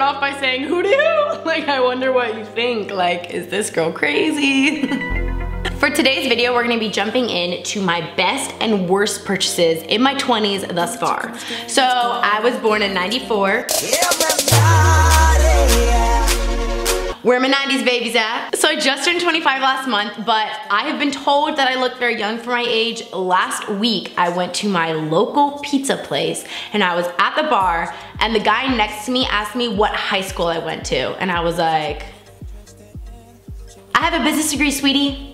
start off by saying who do? Like, I wonder what you think. Like, is this girl crazy? For today's video, we're gonna be jumping in to my best and worst purchases in my 20s thus far. So I was born in 94. Where my 90s babies at? So I just turned 25 last month, but I have been told that I look very young for my age. Last week, I went to my local pizza place and I was at the bar and the guy next to me asked me what high school I went to. And I was like, I have a business degree, sweetie.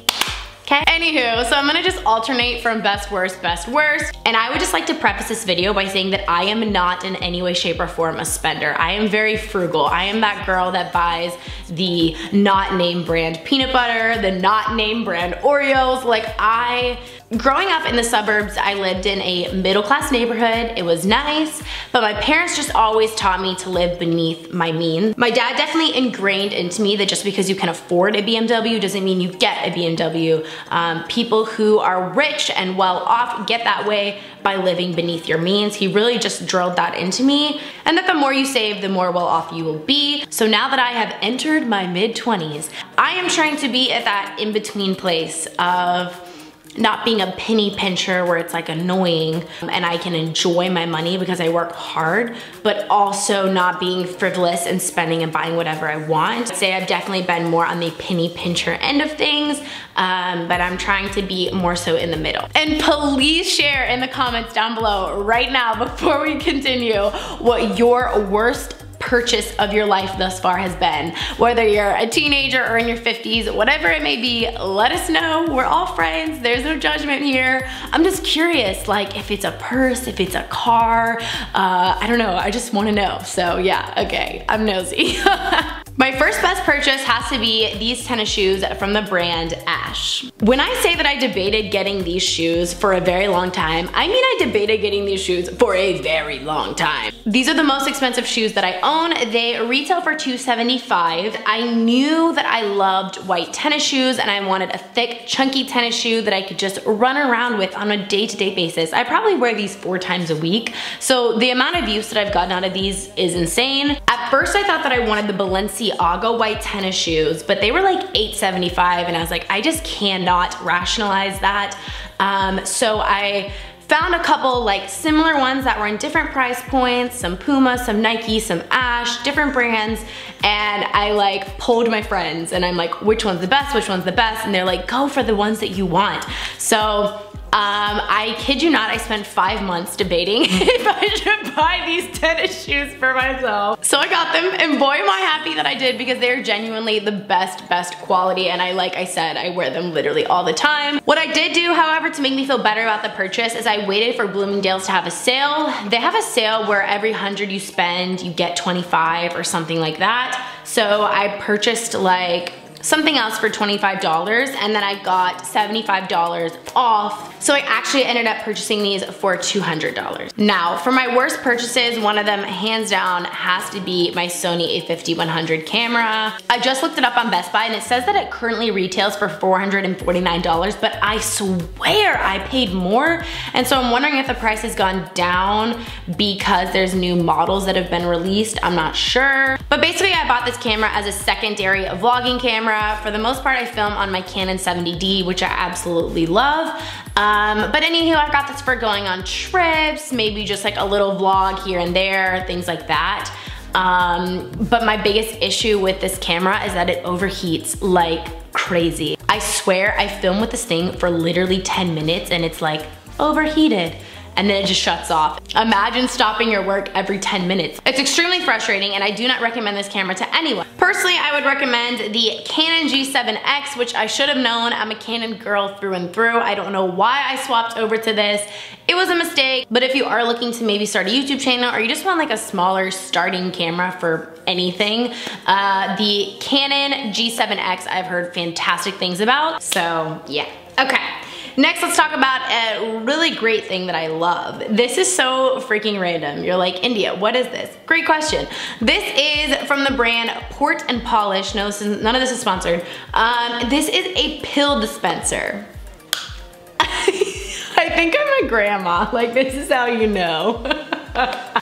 Okay. Anywho, so I'm gonna just alternate from best worst, best worst. And I would just like to preface this video by saying that I am not in any way, shape, or form a spender. I am very frugal. I am that girl that buys the not name brand peanut butter, the not name brand Oreos. Like I Growing up in the suburbs, I lived in a middle class neighborhood. It was nice, but my parents just always taught me to live beneath my means. My dad definitely ingrained into me that just because you can afford a BMW doesn't mean you get a BMW. Um, people who are rich and well off get that way by living beneath your means. He really just drilled that into me. And that the more you save, the more well off you will be. So now that I have entered my mid 20s, I am trying to be at that in-between place of not being a penny pincher where it's like annoying and I can enjoy my money because I work hard, but also not being frivolous and spending and buying whatever I want. I'd say I've definitely been more on the penny pincher end of things, um, but I'm trying to be more so in the middle. And please share in the comments down below right now before we continue what your worst purchase of your life thus far has been. Whether you're a teenager or in your 50s, whatever it may be, let us know. We're all friends. There's no judgment here. I'm just curious, like if it's a purse, if it's a car, uh, I don't know. I just wanna know. So yeah, okay, I'm nosy. My first best purchase has to be these tennis shoes from the brand Ash. When I say that I debated getting these shoes for a very long time, I mean I debated getting these shoes for a very long time. These are the most expensive shoes that I own. They retail for 275. I knew that I loved white tennis shoes and I wanted a thick, chunky tennis shoe that I could just run around with on a day-to-day -day basis. I probably wear these four times a week. So the amount of use that I've gotten out of these is insane. At first I thought that I wanted the Balenciaga Balenciaga white tennis shoes, but they were like $8.75 and I was like, I just cannot rationalize that. Um, so I found a couple like similar ones that were in different price points, some Puma, some Nike, some Ash, different brands, and I like pulled my friends and I'm like, which one's the best, which one's the best? And they're like, go for the ones that you want. So um, I kid you not, I spent five months debating if I should buy these tennis shoes for myself. So I got them and boy am I happy that I did because they're genuinely the best, best quality and I, like I said, I wear them literally all the time. What I did do, however, to make me feel better about the purchase is I waited for Bloomingdale's to have a sale. They have a sale where every 100 you spend, you get 25 or something like that. So I purchased like something else for $25 and then I got $75 off. So I actually ended up purchasing these for $200. Now, for my worst purchases, one of them hands down has to be my Sony a5100 camera. I just looked it up on Best Buy and it says that it currently retails for $449, but I swear I paid more. And so I'm wondering if the price has gone down because there's new models that have been released. I'm not sure. But basically I bought this camera as a secondary vlogging camera camera. For the most part, I film on my Canon 70D, which I absolutely love. Um, but anywho, I've got this for going on trips, maybe just like a little vlog here and there, things like that. Um, but my biggest issue with this camera is that it overheats like crazy. I swear I film with this thing for literally 10 minutes and it's like overheated and then it just shuts off. Imagine stopping your work every 10 minutes. It's extremely frustrating and I do not recommend this camera to anyone. Personally, I would recommend the Canon G7X, which I should have known. I'm a Canon girl through and through. I don't know why I swapped over to this. It was a mistake, but if you are looking to maybe start a YouTube channel or you just want like a smaller starting camera for anything, uh, the Canon G7X I've heard fantastic things about. So yeah, okay. Next, let's talk about a really great thing that I love. This is so freaking random. You're like, India, what is this? Great question. This is from the brand Port and Polish. No, is, none of this is sponsored. Um, this is a pill dispenser. I think I'm a grandma. Like, this is how you know.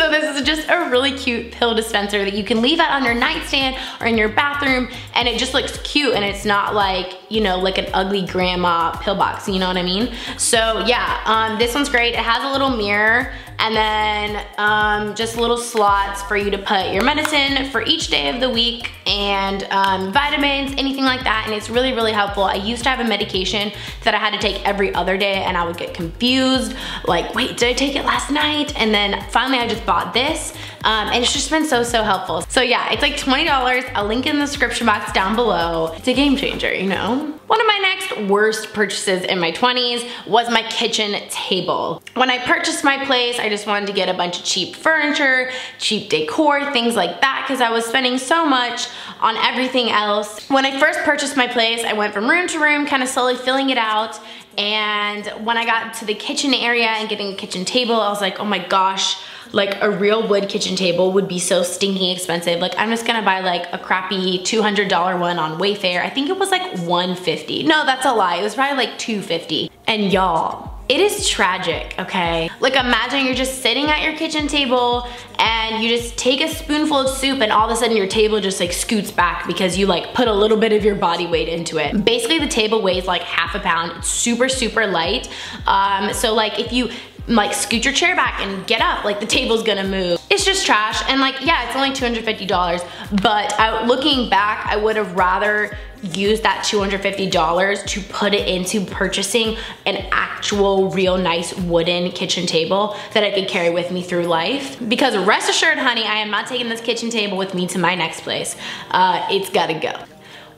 so this is just a really cute pill dispenser that you can leave out on your nightstand or in your bathroom and it just looks cute and it's not like, you know, like an ugly grandma pill box, you know what I mean? So yeah, um, this one's great. It has a little mirror and then um, just little slots for you to put your medicine for each day of the week and um, vitamins, anything like that. And it's really, really helpful. I used to have a medication that I had to take every other day and I would get confused. Like, wait, did I take it last night? And then finally I just bought this um, and it's just been so, so helpful. So yeah, it's like $20. I'll link in the description box down below. It's a game changer, you know? One of my next worst purchases in my 20s was my kitchen table. When I purchased my place, I just wanted to get a bunch of cheap furniture, cheap decor, things like that, because I was spending so much on everything else. When I first purchased my place, I went from room to room, kind of slowly filling it out, and when I got to the kitchen area and getting a kitchen table, I was like, oh my gosh, like a real wood kitchen table would be so stinking expensive. Like I'm just gonna buy like a crappy $200 one on Wayfair. I think it was like 150. No, that's a lie. It was probably like 250. And y'all, it is tragic, okay? Like imagine you're just sitting at your kitchen table and you just take a spoonful of soup and all of a sudden your table just like scoots back because you like put a little bit of your body weight into it. Basically the table weighs like half a pound. It's super, super light. Um, so like if you like scoot your chair back and get up, like the table's gonna move. It's just trash and like, yeah, it's only $250, but I, looking back, I would have rather used that $250 to put it into purchasing an actual real nice wooden kitchen table that I could carry with me through life. Because rest assured, honey, I am not taking this kitchen table with me to my next place. Uh, it's gotta go.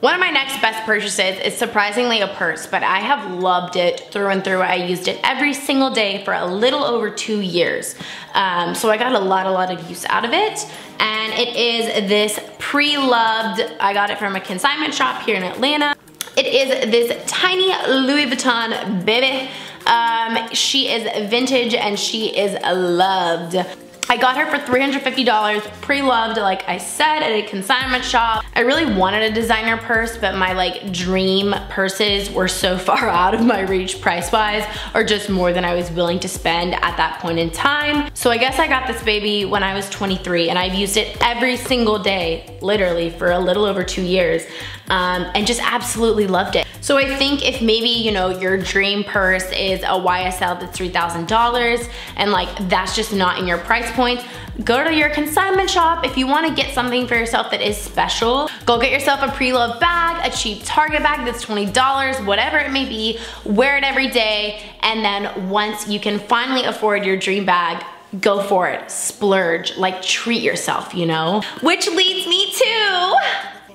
One of my next best purchases is surprisingly a purse, but I have loved it through and through. I used it every single day for a little over two years. Um, so I got a lot, a lot of use out of it. And it is this pre-loved, I got it from a consignment shop here in Atlanta. It is this tiny Louis Vuitton baby. Um, she is vintage and she is loved. I got her for $350, pre-loved, like I said, at a consignment shop. I really wanted a designer purse, but my like dream purses were so far out of my reach price-wise, or just more than I was willing to spend at that point in time. So I guess I got this baby when I was 23, and I've used it every single day, literally, for a little over two years, um, and just absolutely loved it. So I think if maybe, you know, your dream purse is a YSL that's $3,000 and like that's just not in your price point, go to your consignment shop. If you wanna get something for yourself that is special, go get yourself a pre-loved bag, a cheap Target bag that's $20, whatever it may be, wear it every day, and then once you can finally afford your dream bag, go for it, splurge, like treat yourself, you know? Which leads me to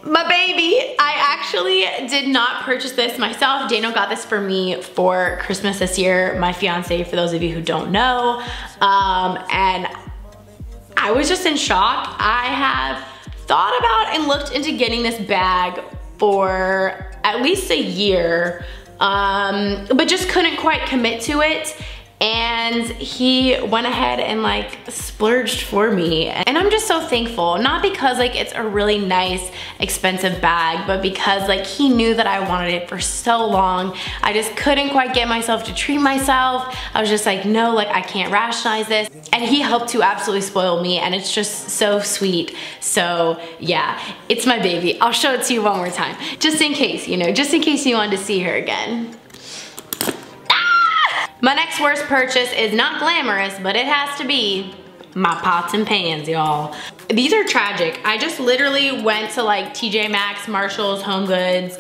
my baby. I actually did not purchase this myself. Daniel got this for me for Christmas this year, my fiance, for those of you who don't know. Um, and I was just in shock. I have thought about and looked into getting this bag for at least a year, um, but just couldn't quite commit to it and he went ahead and like splurged for me. And I'm just so thankful. Not because like it's a really nice expensive bag but because like he knew that I wanted it for so long. I just couldn't quite get myself to treat myself. I was just like no like I can't rationalize this. And he helped to absolutely spoil me and it's just so sweet. So yeah it's my baby. I'll show it to you one more time just in case you know just in case you wanted to see her again my next worst purchase is not glamorous, but it has to be my pots and pans, y'all. These are tragic. I just literally went to like TJ Maxx, Marshalls, Home Goods,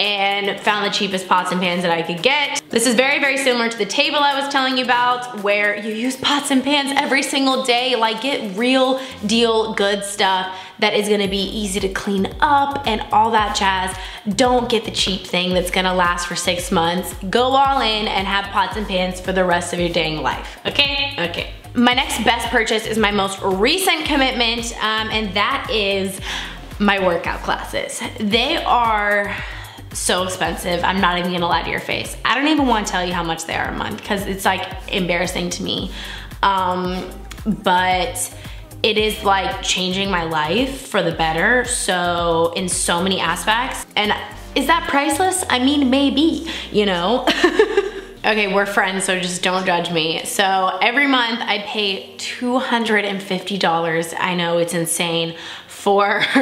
and found the cheapest pots and pans that I could get. This is very, very similar to the table I was telling you about where you use pots and pans every single day. Like get real deal good stuff that is gonna be easy to clean up and all that jazz. Don't get the cheap thing that's gonna last for six months. Go all in and have pots and pans for the rest of your dang life, okay? Okay. My next best purchase is my most recent commitment um, and that is my workout classes. They are so expensive. I'm not even gonna lie to your face. I don't even wanna tell you how much they are a month because it's like embarrassing to me. Um, but it is like changing my life for the better. So in so many aspects. And is that priceless? I mean, maybe, you know? Okay, we're friends, so just don't judge me. So every month I pay $250. I know it's insane for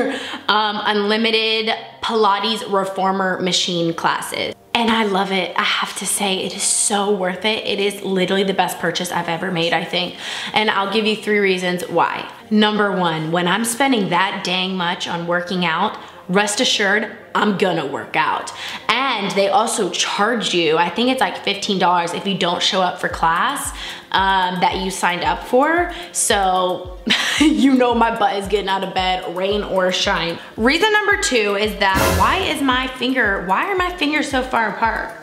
um, unlimited Pilates reformer machine classes. And I love it. I have to say, it is so worth it. It is literally the best purchase I've ever made, I think. And I'll give you three reasons why. Number one, when I'm spending that dang much on working out, rest assured, I'm gonna work out. And they also charge you, I think it's like $15 if you don't show up for class um, that you signed up for. So you know my butt is getting out of bed, rain or shine. Reason number two is that why is my finger, why are my fingers so far apart?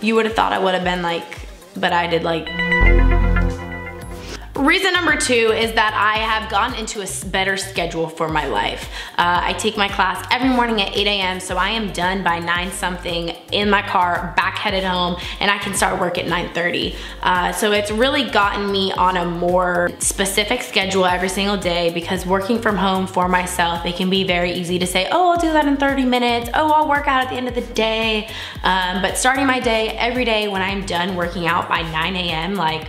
You would have thought I would have been like, but I did like, Reason number two is that I have gotten into a better schedule for my life. Uh, I take my class every morning at 8 a.m. so I am done by 9 something in my car, back headed home, and I can start work at 9.30. Uh, so it's really gotten me on a more specific schedule every single day because working from home for myself, it can be very easy to say, oh, I'll do that in 30 minutes. Oh, I'll work out at the end of the day. Um, but starting my day every day when I'm done working out by 9 a.m., like,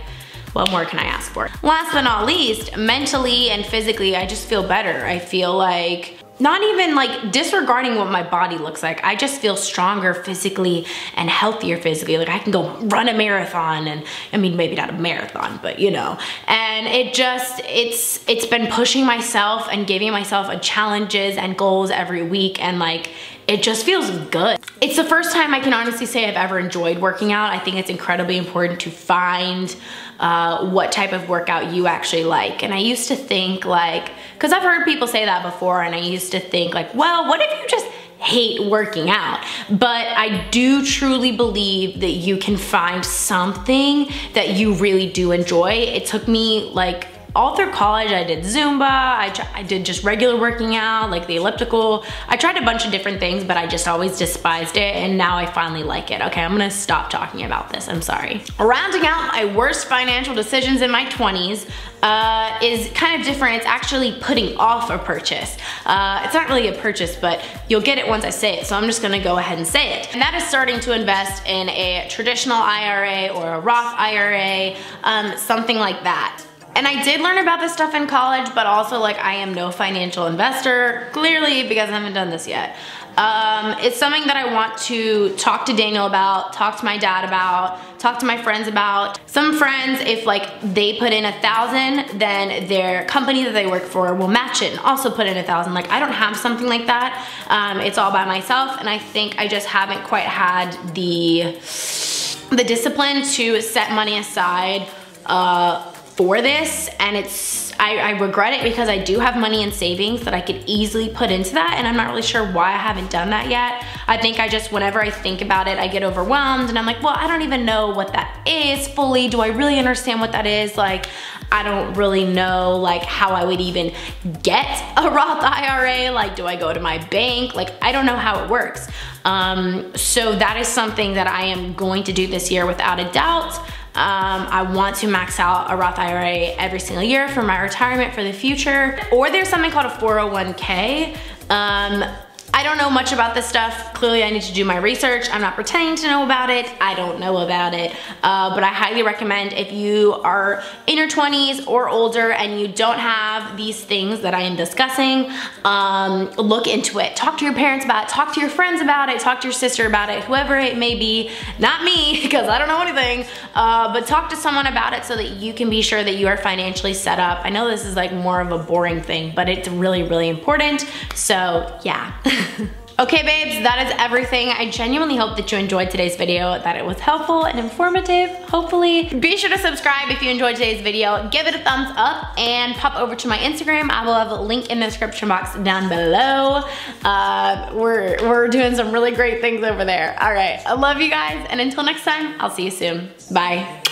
what more can I ask for? Last but not least, mentally and physically, I just feel better. I feel like not even like disregarding what my body looks like. I just feel stronger physically and healthier physically. Like I can go run a marathon and I mean, maybe not a marathon, but you know, and it just, it's, it's been pushing myself and giving myself a challenges and goals every week. And like, it just feels good. It's the first time I can honestly say I've ever enjoyed working out. I think it's incredibly important to find uh, what type of workout you actually like. And I used to think like, cause I've heard people say that before and I used to think like, well, what if you just hate working out. But I do truly believe that you can find something that you really do enjoy. It took me like all through college, I did Zumba, I, I did just regular working out, like the elliptical. I tried a bunch of different things, but I just always despised it, and now I finally like it. Okay, I'm gonna stop talking about this, I'm sorry. Rounding out my worst financial decisions in my 20s uh, is kind of different. It's actually putting off a purchase. Uh, it's not really a purchase, but you'll get it once I say it, so I'm just gonna go ahead and say it. And that is starting to invest in a traditional IRA or a Roth IRA, um, something like that. And I did learn about this stuff in college, but also like I am no financial investor, clearly because I haven't done this yet. Um, it's something that I want to talk to Daniel about, talk to my dad about, talk to my friends about. Some friends, if like they put in a thousand, then their company that they work for will match it and also put in a thousand. Like I don't have something like that. Um, it's all by myself and I think I just haven't quite had the, the discipline to set money aside uh, for this and it's I, I, regret it because I do have money in savings that I could easily put into that and I'm not really sure why I haven't done that yet. I think I just, whenever I think about it, I get overwhelmed and I'm like, well, I don't even know what that is fully. Do I really understand what that is? Like, I don't really know like how I would even get a Roth IRA. Like, do I go to my bank? Like, I don't know how it works. Um, so that is something that I am going to do this year without a doubt. Um, I want to max out a Roth IRA every single year for my retirement for the future. Or there's something called a 401k. Um, I don't know much about this stuff. Clearly I need to do my research. I'm not pretending to know about it. I don't know about it. Uh, but I highly recommend if you are in your 20s or older and you don't have these things that I am discussing, um, look into it. Talk to your parents about it. Talk to your friends about it. Talk to your sister about it. Whoever it may be. Not me, because I don't know anything. Uh, but talk to someone about it so that you can be sure that you are financially set up. I know this is like more of a boring thing, but it's really, really important. So yeah. Okay babes, that is everything. I genuinely hope that you enjoyed today's video, that it was helpful and informative, hopefully. Be sure to subscribe if you enjoyed today's video. Give it a thumbs up and pop over to my Instagram. I will have a link in the description box down below. Uh, we're, we're doing some really great things over there. All right, I love you guys and until next time, I'll see you soon. Bye.